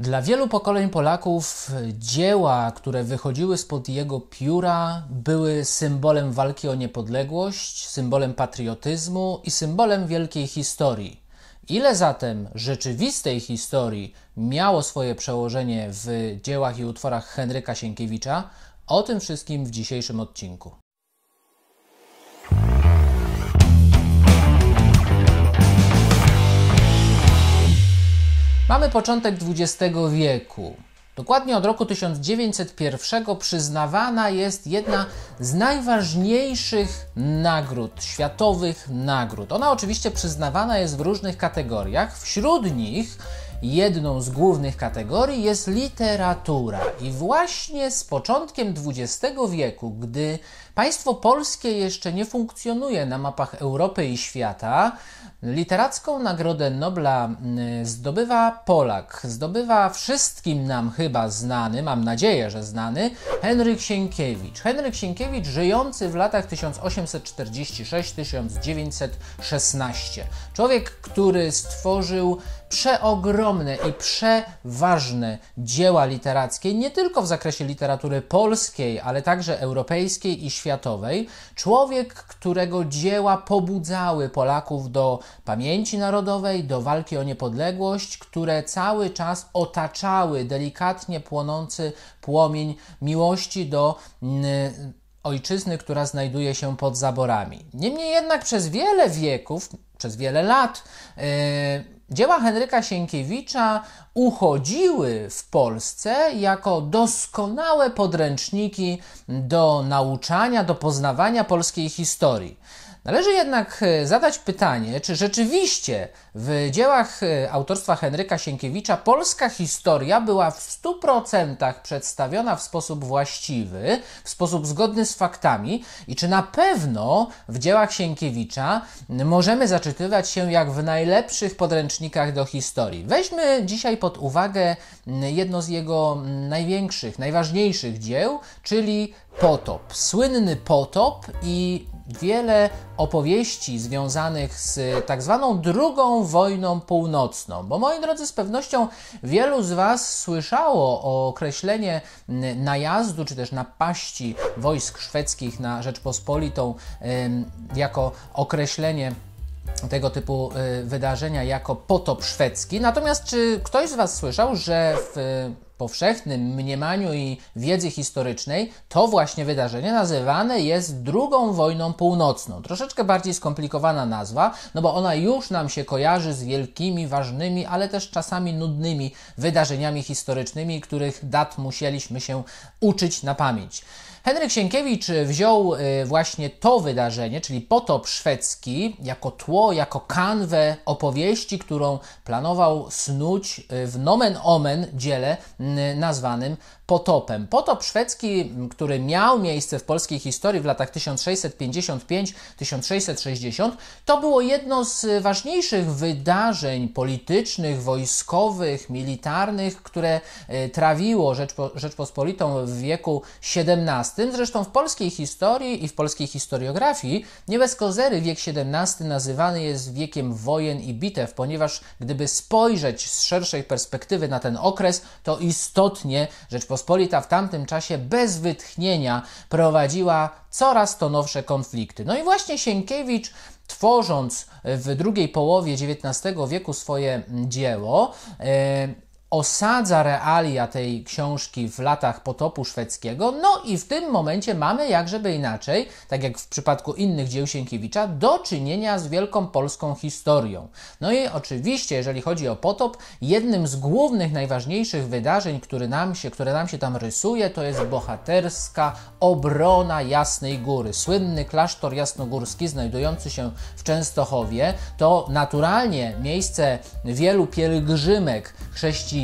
Dla wielu pokoleń Polaków dzieła, które wychodziły spod jego pióra, były symbolem walki o niepodległość, symbolem patriotyzmu i symbolem wielkiej historii. Ile zatem rzeczywistej historii miało swoje przełożenie w dziełach i utworach Henryka Sienkiewicza? O tym wszystkim w dzisiejszym odcinku. Mamy początek XX wieku. Dokładnie od roku 1901 przyznawana jest jedna z najważniejszych nagród, światowych nagród. Ona oczywiście przyznawana jest w różnych kategoriach. Wśród nich jedną z głównych kategorii jest literatura. I właśnie z początkiem XX wieku, gdy państwo polskie jeszcze nie funkcjonuje na mapach Europy i świata, literacką Nagrodę Nobla mm, zdobywa Polak, zdobywa wszystkim nam chyba znany, mam nadzieję, że znany, Henryk Sienkiewicz. Henryk Sienkiewicz żyjący w latach 1846-1916. Człowiek, który stworzył przeogromne i przeważne dzieła literackie, nie tylko w zakresie literatury polskiej, ale także europejskiej i światowej. Człowiek, którego dzieła pobudzały Polaków do pamięci narodowej, do walki o niepodległość, które cały czas otaczały delikatnie płonący płomień miłości do mm, ojczyzny, która znajduje się pod zaborami. Niemniej jednak przez wiele wieków, przez wiele lat, yy, Dzieła Henryka Sienkiewicza uchodziły w Polsce jako doskonałe podręczniki do nauczania, do poznawania polskiej historii. Należy jednak e, zadać pytanie, czy rzeczywiście w dziełach e, autorstwa Henryka Sienkiewicza polska historia była w 100% przedstawiona w sposób właściwy, w sposób zgodny z faktami i czy na pewno w dziełach Sienkiewicza możemy zaczytywać się jak w najlepszych podręcznikach do historii. Weźmy dzisiaj pod uwagę jedno z jego największych, najważniejszych dzieł, czyli Potop. Słynny Potop i wiele opowieści związanych z tak zwaną drugą wojną północną. Bo moi drodzy, z pewnością wielu z Was słyszało o określenie najazdu czy też napaści wojsk szwedzkich na Rzeczpospolitą jako określenie tego typu y, wydarzenia jako potop szwedzki. Natomiast czy ktoś z Was słyszał, że w powszechnym mniemaniu i wiedzy historycznej to właśnie wydarzenie nazywane jest drugą wojną północną. Troszeczkę bardziej skomplikowana nazwa, no bo ona już nam się kojarzy z wielkimi, ważnymi, ale też czasami nudnymi wydarzeniami historycznymi, których dat musieliśmy się uczyć na pamięć. Henryk Sienkiewicz wziął y, właśnie to wydarzenie, czyli potop szwedzki, jako tło, jako kanwę opowieści, którą planował snuć y, w nomen omen dziele nazwanym potopem. Potop szwedzki, który miał miejsce w polskiej historii w latach 1655-1660, to było jedno z ważniejszych wydarzeń politycznych, wojskowych, militarnych, które trawiło Rzeczpo Rzeczpospolitą w wieku XVII zresztą w polskiej historii i w polskiej historiografii nie bez kozery wiek XVII nazywany jest wiekiem wojen i bitew, ponieważ gdyby spojrzeć z szerszej perspektywy na ten okres, to istotnie Rzeczpospolita w tamtym czasie bez wytchnienia prowadziła coraz to nowsze konflikty. No i właśnie Sienkiewicz tworząc w drugiej połowie XIX wieku swoje dzieło, e, osadza realia tej książki w latach potopu szwedzkiego, no i w tym momencie mamy, jak żeby inaczej, tak jak w przypadku innych dzieł Sienkiewicza, do czynienia z wielką polską historią. No i oczywiście, jeżeli chodzi o potop, jednym z głównych, najważniejszych wydarzeń, które nam się, które nam się tam rysuje, to jest bohaterska obrona Jasnej Góry. Słynny klasztor jasnogórski, znajdujący się w Częstochowie, to naturalnie miejsce wielu pielgrzymek chrześcijan,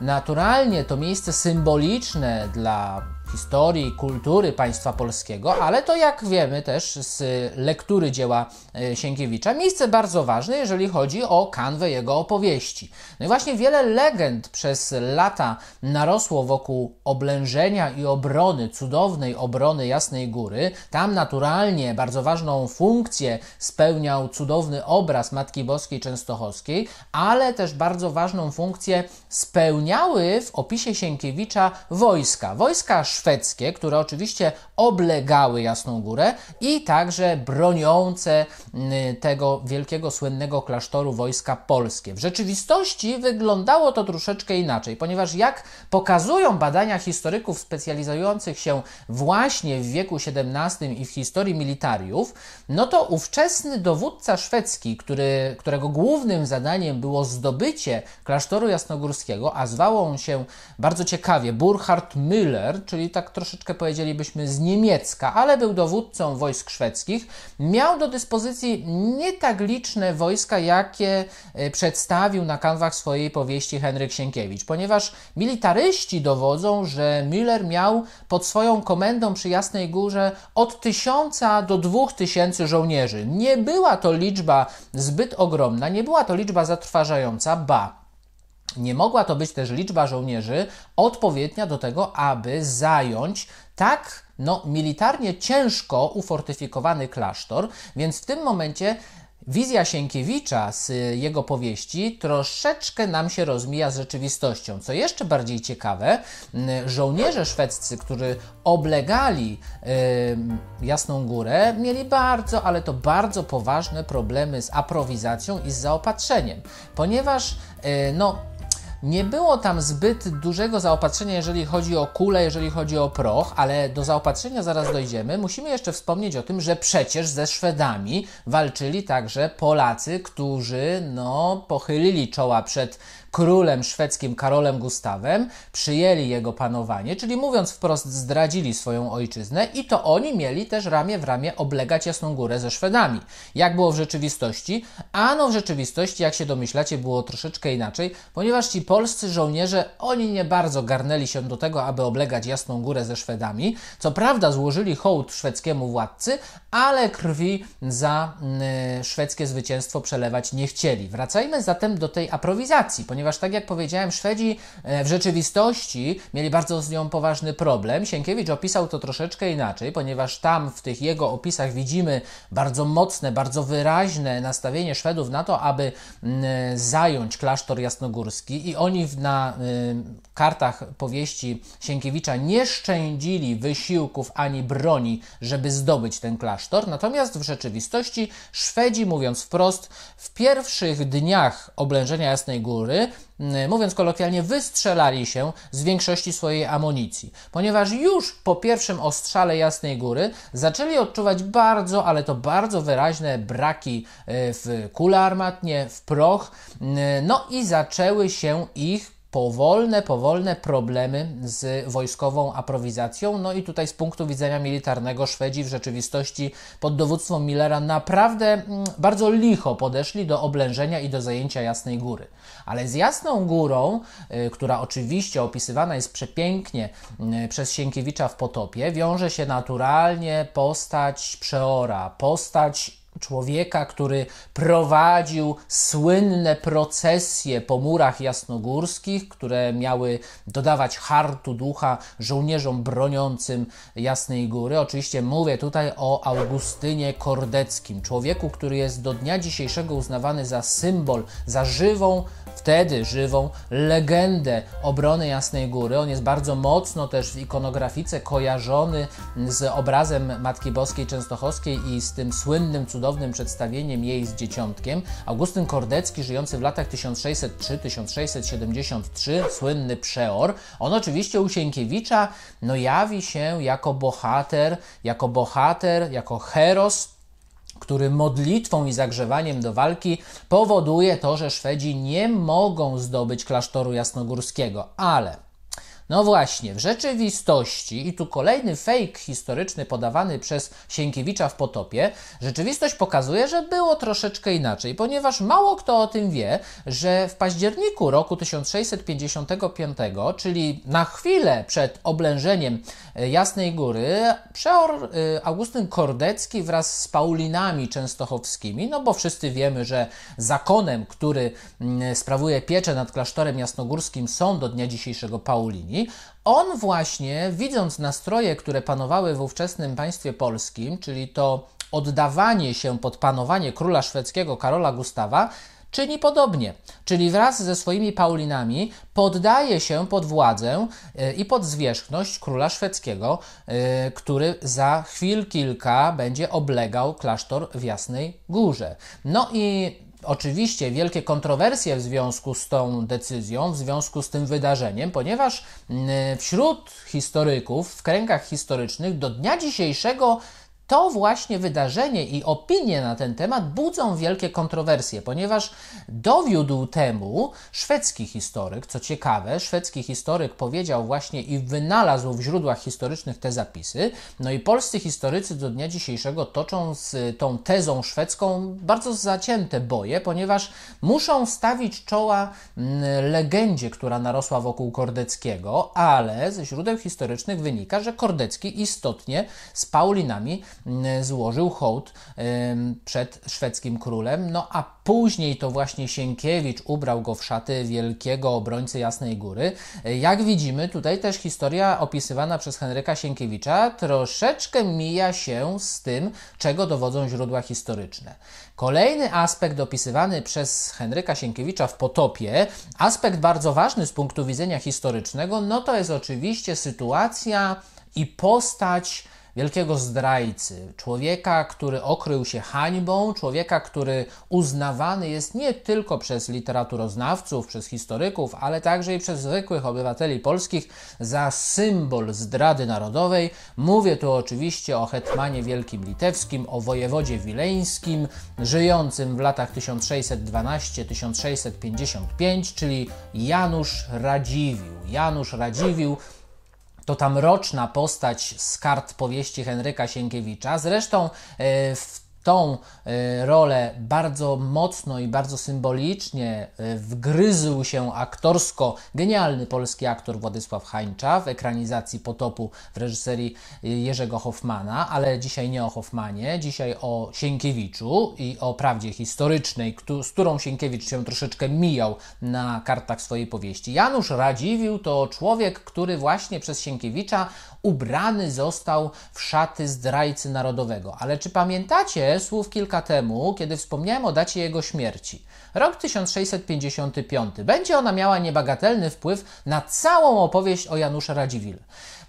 naturalnie to miejsce symboliczne dla historii, kultury państwa polskiego, ale to jak wiemy też z lektury dzieła e, Sienkiewicza, miejsce bardzo ważne, jeżeli chodzi o kanwę jego opowieści. No i właśnie wiele legend przez lata narosło wokół oblężenia i obrony, cudownej obrony Jasnej Góry. Tam naturalnie bardzo ważną funkcję spełniał cudowny obraz Matki Boskiej Częstochowskiej, ale też bardzo ważną funkcję spełniały w opisie Sienkiewicza wojska. Wojska szwedzkie, które oczywiście oblegały Jasną Górę i także broniące mm, tego wielkiego, słynnego klasztoru wojska polskie. W rzeczywistości wyglądało to troszeczkę inaczej, ponieważ jak pokazują badania historyków specjalizujących się właśnie w wieku XVII i w historii militariów, no to ówczesny dowódca szwedzki, który, którego głównym zadaniem było zdobycie klasztoru jasnogórskiego, a zwał on się bardzo ciekawie Burkhard Müller, czyli tak troszeczkę powiedzielibyśmy z niemiecka, ale był dowódcą wojsk szwedzkich, miał do dyspozycji nie tak liczne wojska, jakie e, przedstawił na kanwach swojej powieści Henryk Sienkiewicz, ponieważ militaryści dowodzą, że Müller miał pod swoją komendą przy Jasnej Górze od tysiąca do dwóch tysięcy żołnierzy. Nie była to liczba zbyt ogromna, nie była to liczba zatrważająca, ba. Nie mogła to być też liczba żołnierzy odpowiednia do tego, aby zająć tak no, militarnie ciężko ufortyfikowany klasztor, więc w tym momencie Wizja Sienkiewicza z jego powieści troszeczkę nam się rozmija z rzeczywistością. Co jeszcze bardziej ciekawe, żołnierze szwedzcy, którzy oblegali yy, Jasną Górę, mieli bardzo, ale to bardzo poważne problemy z aprowizacją i z zaopatrzeniem, ponieważ yy, no, nie było tam zbyt dużego zaopatrzenia, jeżeli chodzi o kulę, jeżeli chodzi o proch, ale do zaopatrzenia zaraz dojdziemy. Musimy jeszcze wspomnieć o tym, że przecież ze Szwedami walczyli także Polacy, którzy no, pochylili czoła przed królem szwedzkim Karolem Gustawem, przyjęli jego panowanie, czyli mówiąc wprost, zdradzili swoją ojczyznę i to oni mieli też ramię w ramię oblegać Jasną Górę ze Szwedami. Jak było w rzeczywistości? Ano w rzeczywistości, jak się domyślacie, było troszeczkę inaczej, ponieważ ci polscy żołnierze, oni nie bardzo garnęli się do tego, aby oblegać Jasną Górę ze Szwedami. Co prawda złożyli hołd szwedzkiemu władcy, ale krwi za y, szwedzkie zwycięstwo przelewać nie chcieli. Wracajmy zatem do tej aprowizacji, ponieważ tak jak powiedziałem, Szwedzi e, w rzeczywistości mieli bardzo z nią poważny problem. Sienkiewicz opisał to troszeczkę inaczej, ponieważ tam w tych jego opisach widzimy bardzo mocne, bardzo wyraźne nastawienie Szwedów na to, aby y, zająć klasztor jasnogórski i oni na y, kartach powieści Sienkiewicza nie szczędzili wysiłków ani broni, żeby zdobyć ten klasztor, natomiast w rzeczywistości Szwedzi, mówiąc wprost, w pierwszych dniach oblężenia Jasnej Góry, mm, mówiąc kolokwialnie, wystrzelali się z większości swojej amunicji, ponieważ już po pierwszym ostrzale Jasnej Góry zaczęli odczuwać bardzo, ale to bardzo wyraźne braki e, w kule armatnie, w proch, mm, no i zaczęły się ich powolne, powolne problemy z wojskową aprowizacją. No i tutaj z punktu widzenia militarnego Szwedzi w rzeczywistości pod dowództwem Millera naprawdę mm, bardzo licho podeszli do oblężenia i do zajęcia Jasnej Góry. Ale z Jasną Górą, y, która oczywiście opisywana jest przepięknie y, przez Sienkiewicza w Potopie, wiąże się naturalnie postać Przeora, postać człowieka, który prowadził słynne procesje po murach jasnogórskich, które miały dodawać hartu ducha żołnierzom broniącym Jasnej Góry. Oczywiście mówię tutaj o Augustynie Kordeckim, człowieku, który jest do dnia dzisiejszego uznawany za symbol, za żywą wtedy żywą legendę obrony Jasnej Góry. On jest bardzo mocno też w ikonografice kojarzony z obrazem Matki Boskiej Częstochowskiej i z tym słynnym, cudownym przedstawieniem jej z dzieciątkiem. Augustyn Kordecki, żyjący w latach 1603-1673, słynny przeor, on oczywiście u Sienkiewicza no, jawi się jako bohater, jako bohater, jako heros, który modlitwą i zagrzewaniem do walki powoduje to, że Szwedzi nie mogą zdobyć klasztoru jasnogórskiego. Ale No właśnie, w rzeczywistości, i tu kolejny fake historyczny podawany przez Sienkiewicza w Potopie, rzeczywistość pokazuje, że było troszeczkę inaczej, ponieważ mało kto o tym wie, że w październiku roku 1655, czyli na chwilę przed oblężeniem e, Jasnej Góry, przeor e, Augustyn Kordecki wraz z Paulinami częstochowskimi, no bo wszyscy wiemy, że zakonem, który mm, sprawuje pieczę nad klasztorem jasnogórskim są do dnia dzisiejszego Paulini, on właśnie, widząc nastroje, które panowały w ówczesnym państwie polskim, czyli to oddawanie się pod panowanie króla szwedzkiego Karola Gustawa, czyni podobnie, czyli wraz ze swoimi Paulinami poddaje się pod władzę e, i pod zwierzchność króla szwedzkiego, e, który za chwil kilka będzie oblegał klasztor w Jasnej Górze. No i oczywiście wielkie kontrowersje w związku z tą decyzją, w związku z tym wydarzeniem, ponieważ mm, wśród historyków, w kręgach historycznych do dnia dzisiejszego to właśnie wydarzenie i opinie na ten temat budzą wielkie kontrowersje, ponieważ dowiódł temu szwedzki historyk, co ciekawe, szwedzki historyk powiedział właśnie i wynalazł w źródłach historycznych te zapisy, no i polscy historycy do dnia dzisiejszego toczą z tą tezą szwedzką bardzo zacięte boje, ponieważ muszą stawić czoła mm, legendzie, która narosła wokół Kordeckiego, ale ze źródeł historycznych wynika, że Kordecki istotnie z Paulinami złożył hołd przed szwedzkim królem, no a później to właśnie Sienkiewicz ubrał go w szaty wielkiego obrońcy Jasnej Góry. Jak widzimy, tutaj też historia opisywana przez Henryka Sienkiewicza troszeczkę mija się z tym, czego dowodzą źródła historyczne. Kolejny aspekt opisywany przez Henryka Sienkiewicza w Potopie, aspekt bardzo ważny z punktu widzenia historycznego, no to jest oczywiście sytuacja i postać wielkiego zdrajcy, człowieka, który okrył się hańbą, człowieka, który uznawany jest nie tylko przez literaturoznawców, przez historyków, ale także i przez zwykłych obywateli polskich za symbol zdrady narodowej. Mówię tu oczywiście o hetmanie wielkim litewskim, o wojewodzie wileńskim, żyjącym w latach 1612-1655, czyli Janusz Radziwił. Janusz Radziwił to ta mroczna postać z kart powieści Henryka Sienkiewicza. Zresztą e, w tą e, rolę bardzo mocno i bardzo symbolicznie e, wgryzł się aktorsko genialny polski aktor Władysław Hańcza w ekranizacji Potopu w reżyserii e, Jerzego Hoffmana, ale dzisiaj nie o Hoffmanie, dzisiaj o Sienkiewiczu i o prawdzie historycznej, z którą Sienkiewicz się troszeczkę mijał na kartach swojej powieści. Janusz Radziwił to człowiek, który właśnie przez Sienkiewicza ubrany został w szaty zdrajcy narodowego. Ale czy pamiętacie słów kilka temu, kiedy wspomniałem o dacie jego śmierci? Rok 1655. Będzie ona miała niebagatelny wpływ na całą opowieść o Januszu Radziwilu.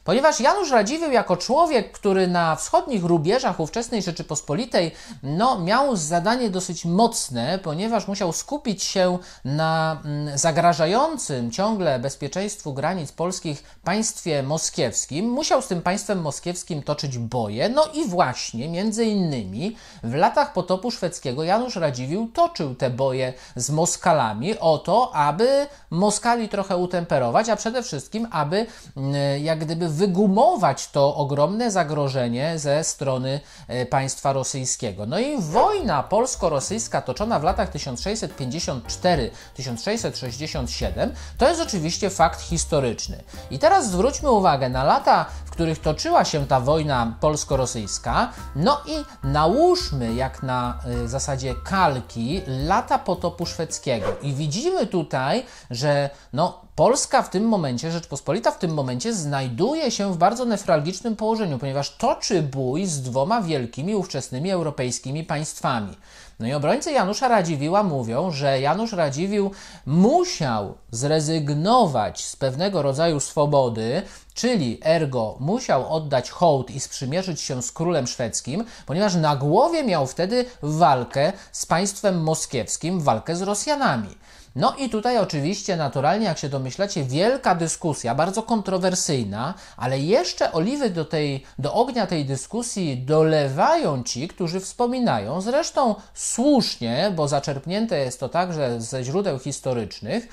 Ponieważ Janusz Radziwiłł jako człowiek, który na wschodnich rubieżach ówczesnej Rzeczypospolitej no, miał zadanie dosyć mocne, ponieważ musiał skupić się na mm, zagrażającym ciągle bezpieczeństwu granic polskich państwie moskiewskim, musiał z tym państwem moskiewskim toczyć boje, no i właśnie między innymi w latach potopu szwedzkiego Janusz Radziwiłł toczył te boje z Moskalami o to, aby Moskali trochę utemperować, a przede wszystkim, aby mm, jak gdyby wygumować to ogromne zagrożenie ze strony e, państwa rosyjskiego. No i wojna polsko-rosyjska toczona w latach 1654-1667 to jest oczywiście fakt historyczny. I teraz zwróćmy uwagę na lata, których toczyła się ta wojna polsko-rosyjska, no i nałóżmy jak na y, zasadzie kalki lata potopu szwedzkiego. I widzimy tutaj, że no, Polska w tym momencie, Rzeczpospolita w tym momencie znajduje się w bardzo nefralgicznym położeniu, ponieważ toczy bój z dwoma wielkimi ówczesnymi europejskimi państwami. No i obrońcy Janusza Radziwiła mówią, że Janusz Radziwił musiał zrezygnować z pewnego rodzaju swobody, czyli ergo musiał oddać hołd i sprzymierzyć się z królem szwedzkim, ponieważ na głowie miał wtedy walkę z państwem moskiewskim, walkę z Rosjanami. No i tutaj oczywiście naturalnie, jak się domyślacie, wielka dyskusja, bardzo kontrowersyjna, ale jeszcze oliwy do, tej, do ognia tej dyskusji dolewają ci, którzy wspominają, zresztą słusznie, bo zaczerpnięte jest to także ze źródeł historycznych,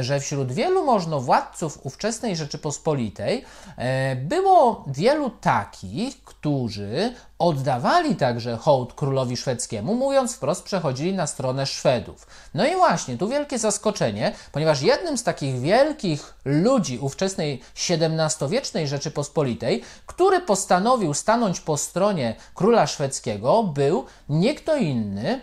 że wśród wielu możnowładców ówczesnej Rzeczypospolitej e, było wielu takich, którzy oddawali także hołd królowi szwedzkiemu, mówiąc wprost, przechodzili na stronę Szwedów. No i właśnie, tu wielkie zaskoczenie, ponieważ jednym z takich wielkich ludzi ówczesnej XVII-wiecznej Rzeczypospolitej, który postanowił stanąć po stronie króla szwedzkiego, był nie kto inny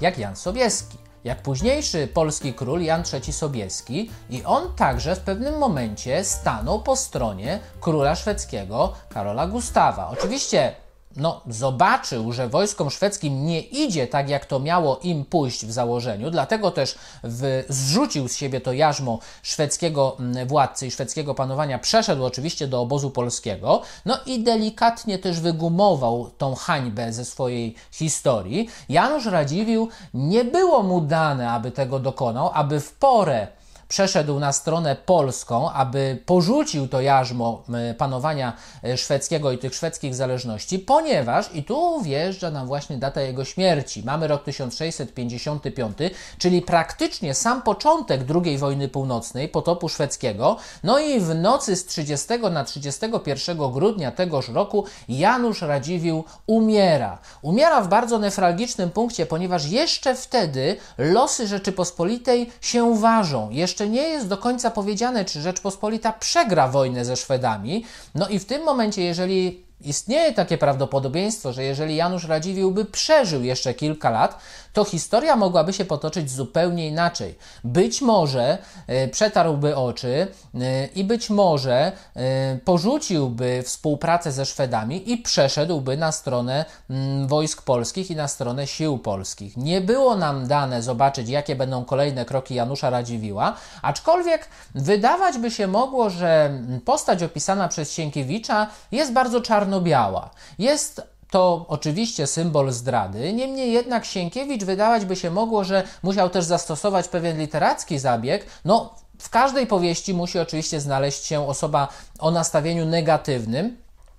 jak Jan Sobieski jak późniejszy polski król Jan III Sobieski i on także w pewnym momencie stanął po stronie króla szwedzkiego Karola Gustawa. Oczywiście no, zobaczył, że wojskom szwedzkim nie idzie tak, jak to miało im pójść w założeniu, dlatego też w, zrzucił z siebie to jarzmo szwedzkiego mm, władcy i szwedzkiego panowania, przeszedł oczywiście do obozu polskiego, no i delikatnie też wygumował tą hańbę ze swojej historii. Janusz Radziwiłł nie było mu dane, aby tego dokonał, aby w porę przeszedł na stronę polską, aby porzucił to jarzmo panowania e, szwedzkiego i tych szwedzkich zależności, ponieważ, i tu wjeżdża nam właśnie data jego śmierci, mamy rok 1655, czyli praktycznie sam początek II wojny północnej, potopu szwedzkiego, no i w nocy z 30 na 31 grudnia tegoż roku Janusz Radziwiłł umiera. Umiera w bardzo nefralgicznym punkcie, ponieważ jeszcze wtedy losy Rzeczypospolitej się ważą, jeszcze jeszcze nie jest do końca powiedziane, czy Rzeczpospolita przegra wojnę ze Szwedami. No i w tym momencie, jeżeli istnieje takie prawdopodobieństwo, że jeżeli Janusz Radziwiłł by przeżył jeszcze kilka lat, to historia mogłaby się potoczyć zupełnie inaczej. Być może e, przetarłby oczy e, i być może e, porzuciłby współpracę ze Szwedami i przeszedłby na stronę mm, wojsk polskich i na stronę sił polskich. Nie było nam dane zobaczyć, jakie będą kolejne kroki Janusza Radziwiła, aczkolwiek wydawać by się mogło, że postać opisana przez Sienkiewicza jest bardzo czarno czarno-biała. Jest to oczywiście symbol zdrady, niemniej jednak Sienkiewicz wydawać by się mogło, że musiał też zastosować pewien literacki zabieg. No, w każdej powieści musi oczywiście znaleźć się osoba o nastawieniu negatywnym,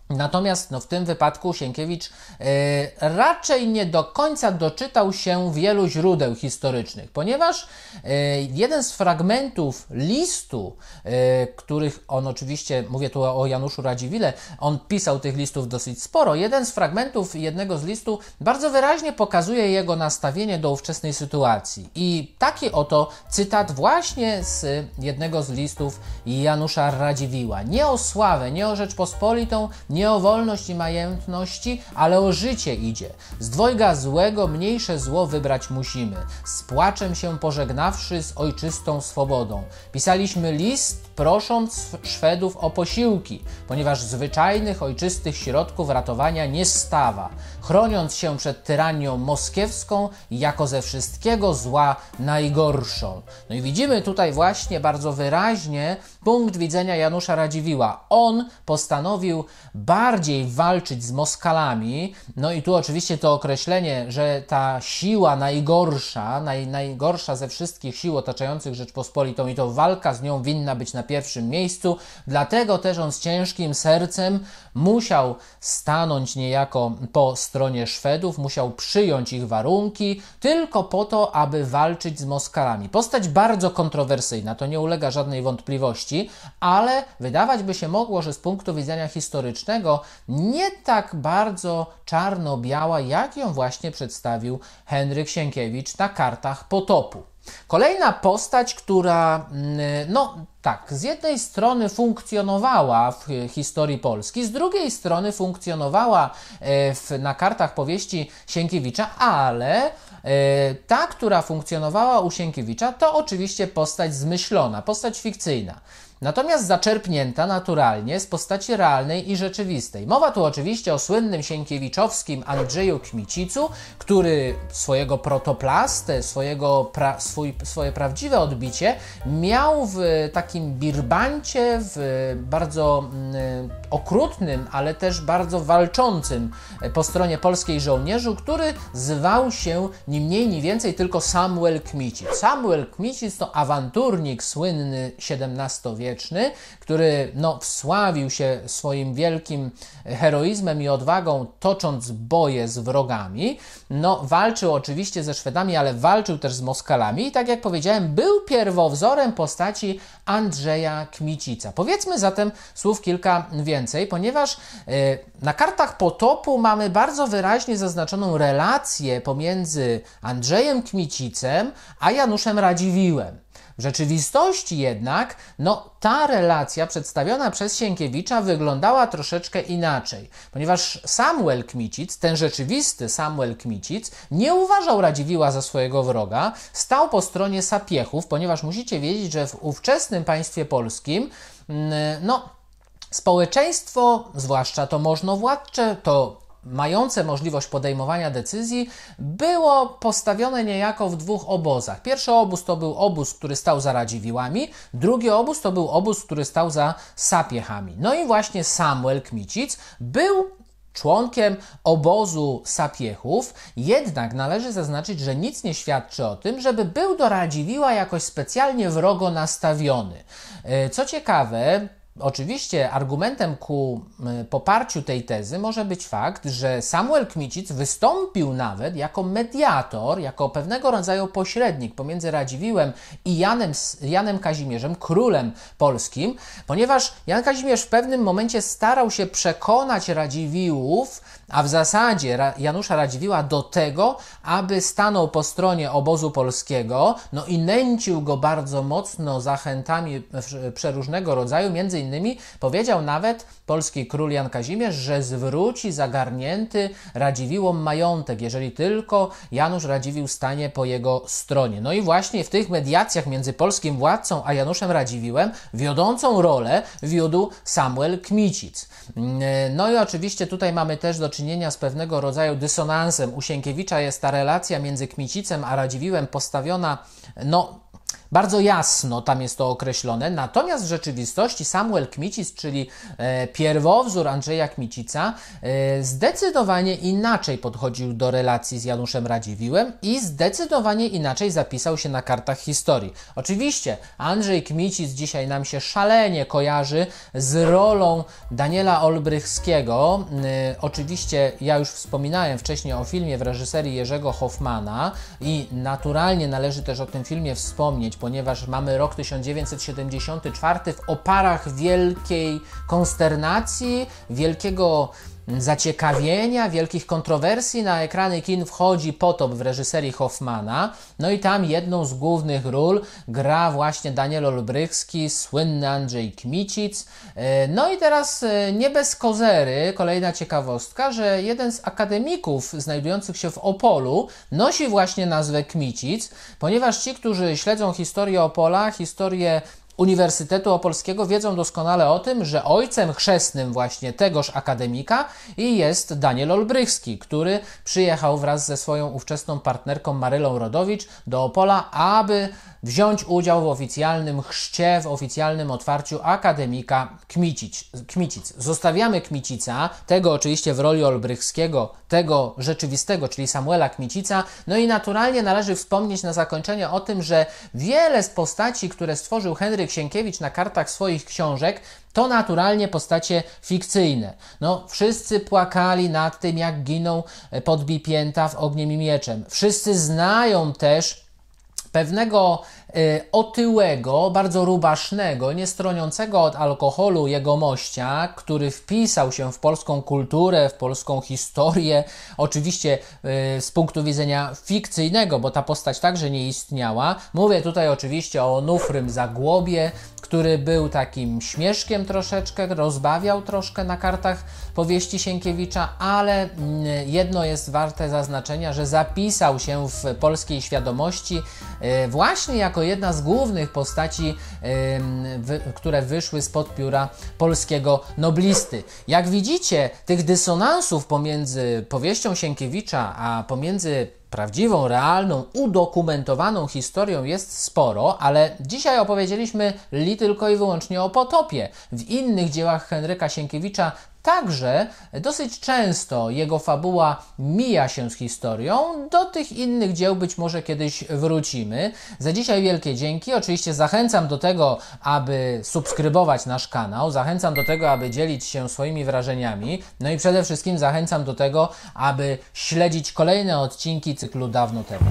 Natomiast no, w tym wypadku Sienkiewicz e, raczej nie do końca doczytał się wielu źródeł historycznych, ponieważ e, jeden z fragmentów listu, e, których on oczywiście, mówię tu o Januszu Radziwile, on pisał tych listów dosyć sporo, jeden z fragmentów jednego z listu bardzo wyraźnie pokazuje jego nastawienie do ówczesnej sytuacji. I taki oto cytat właśnie z jednego z listów Janusza Radziwiła. Nie o sławę, nie o Rzeczpospolitą, nie o wolność i majętności, ale o życie idzie. Z dwojga złego mniejsze zło wybrać musimy. Z płaczem się pożegnawszy z ojczystą swobodą. Pisaliśmy list prosząc Szwedów o posiłki, ponieważ zwyczajnych ojczystych środków ratowania nie stawa, chroniąc się przed tyranią moskiewską jako ze wszystkiego zła najgorszą. No i widzimy tutaj właśnie bardzo wyraźnie punkt widzenia Janusza Radziwiła. On postanowił bardziej walczyć z Moskalami, no i tu oczywiście to określenie, że ta siła najgorsza, naj, najgorsza ze wszystkich sił otaczających Rzeczpospolitą i to walka z nią winna być na pierwszym miejscu, dlatego też on z ciężkim sercem musiał stanąć niejako po stronie Szwedów, musiał przyjąć ich warunki, tylko po to, aby walczyć z Moskalami. Postać bardzo kontrowersyjna, to nie ulega żadnej wątpliwości, ale wydawać by się mogło, że z punktu widzenia historycznego nie tak bardzo czarno-biała, jak ją właśnie przedstawił Henryk Sienkiewicz na kartach potopu. Kolejna postać, która, mm, no tak, z jednej strony funkcjonowała w historii Polski, z drugiej strony funkcjonowała e, w, na kartach powieści Sienkiewicza, ale e, ta, która funkcjonowała u Sienkiewicza, to oczywiście postać zmyślona, postać fikcyjna natomiast zaczerpnięta naturalnie z postaci realnej i rzeczywistej. Mowa tu oczywiście o słynnym sienkiewiczowskim Andrzeju Kmicicu, który swojego protoplastę, swojego pra, swój, swoje prawdziwe odbicie miał w takim birbancie, w bardzo mm, okrutnym, ale też bardzo walczącym po stronie polskiej żołnierzu, który zwał się ni mniej, ni więcej tylko Samuel Kmicic. Samuel Kmicic to awanturnik słynny XVII-wieczny, który no, wsławił się swoim wielkim heroizmem i odwagą, tocząc boje z wrogami. No, walczył oczywiście ze Szwedami, ale walczył też z Moskalami i tak jak powiedziałem, był pierwowzorem postaci Andrzeja Kmicica. Powiedzmy zatem słów kilka więcej, ponieważ y, na kartach potopu mamy bardzo wyraźnie zaznaczoną relację pomiędzy Andrzejem Kmicicem a Januszem Radziwiłem. W rzeczywistości jednak, no, ta relacja przedstawiona przez Sienkiewicza wyglądała troszeczkę inaczej, ponieważ Samuel Kmicic, ten rzeczywisty Samuel Kmicic, nie uważał Radziwiła za swojego wroga, stał po stronie Sapiechów, ponieważ musicie wiedzieć, że w ówczesnym państwie polskim, mm, no, społeczeństwo, zwłaszcza to możnowładcze, to mające możliwość podejmowania decyzji, było postawione niejako w dwóch obozach. Pierwszy obóz to był obóz, który stał za Radziwiłami, drugi obóz to był obóz, który stał za Sapiechami. No i właśnie Samuel Kmicic był członkiem obozu Sapiechów, jednak należy zaznaczyć, że nic nie świadczy o tym, żeby był do Radziwiła jakoś specjalnie wrogo nastawiony. E, co ciekawe, Oczywiście argumentem ku poparciu tej tezy może być fakt, że Samuel Kmicic wystąpił nawet jako mediator, jako pewnego rodzaju pośrednik pomiędzy Radziwiłem i Janem, Janem Kazimierzem, królem polskim, ponieważ Jan Kazimierz w pewnym momencie starał się przekonać Radziwiłów, a w zasadzie Janusza Radziwiła do tego, aby stanął po stronie obozu polskiego, no i nęcił go bardzo mocno zachętami przeróżnego rodzaju, między innymi powiedział nawet polski król Jan Kazimierz, że zwróci zagarnięty Radziwiłom majątek, jeżeli tylko Janusz Radziwił stanie po jego stronie. No i właśnie w tych mediacjach między polskim władcą a Januszem Radziwiłem wiodącą rolę wiódł Samuel Kmicic. No i oczywiście tutaj mamy też do czynienia z pewnego rodzaju dysonansem. U Sienkiewicza jest ta relacja między Kmicicem a Radziwiłem postawiona, no, bardzo jasno tam jest to określone. Natomiast w rzeczywistości Samuel Kmicic, czyli e, pierwowzór Andrzeja Kmicica, e, zdecydowanie inaczej podchodził do relacji z Januszem Radziwiłem i zdecydowanie inaczej zapisał się na kartach historii. Oczywiście Andrzej Kmicic dzisiaj nam się szalenie kojarzy z rolą Daniela Olbrychskiego. E, oczywiście ja już wspominałem wcześniej o filmie w reżyserii Jerzego Hoffmana i naturalnie należy też o tym filmie wspomnieć, ponieważ mamy rok 1974 w oparach wielkiej konsternacji, wielkiego zaciekawienia, wielkich kontrowersji na ekrany kin wchodzi Potop w reżyserii Hoffmana. No i tam jedną z głównych ról gra właśnie Daniel Olbrychski, słynny Andrzej Kmicic. E, no i teraz e, nie bez kozery, kolejna ciekawostka, że jeden z akademików znajdujących się w Opolu nosi właśnie nazwę Kmicic, ponieważ ci, którzy śledzą historię Opola, historię Uniwersytetu Opolskiego wiedzą doskonale o tym, że ojcem chrzestnym właśnie tegoż akademika jest Daniel Olbrychski, który przyjechał wraz ze swoją ówczesną partnerką Marylą Rodowicz do Opola, aby wziąć udział w oficjalnym chrzcie, w oficjalnym otwarciu akademika Kmicic. Kmicic. Zostawiamy Kmicica, tego oczywiście w roli Olbrychskiego, tego rzeczywistego, czyli Samuela Kmicica. No i naturalnie należy wspomnieć na zakończenie o tym, że wiele z postaci, które stworzył Henryk Sienkiewicz na kartach swoich książek, to naturalnie postacie fikcyjne. No, wszyscy płakali nad tym, jak giną podbipięta w ogniem i mieczem. Wszyscy znają też pewnego y, otyłego, bardzo rubasznego, nie stroniącego od alkoholu jegomościa, który wpisał się w polską kulturę, w polską historię, oczywiście y, z punktu widzenia fikcyjnego, bo ta postać także nie istniała. Mówię tutaj oczywiście o Nufrym Zagłobie, który był takim śmieszkiem troszeczkę, rozbawiał troszkę na kartach powieści Sienkiewicza, ale mm, jedno jest warte zaznaczenia, że zapisał się w polskiej świadomości e, właśnie jako jedna z głównych postaci, które wyszły spod pióra polskiego noblisty. Jak widzicie, tych dysonansów pomiędzy powieścią Sienkiewicza a pomiędzy prawdziwą, realną, udokumentowaną historią jest sporo, ale dzisiaj opowiedzieliśmy li tylko i wyłącznie o potopie. W innych dziełach Henryka Sienkiewicza Także dosyć często jego fabuła mija się z historią. Do tych innych dzieł być może kiedyś wrócimy. Za dzisiaj wielkie dzięki. Oczywiście zachęcam do tego, aby subskrybować nasz kanał. Zachęcam do tego, aby dzielić się swoimi wrażeniami. No i przede wszystkim zachęcam do tego, aby śledzić kolejne odcinki cyklu dawno temu.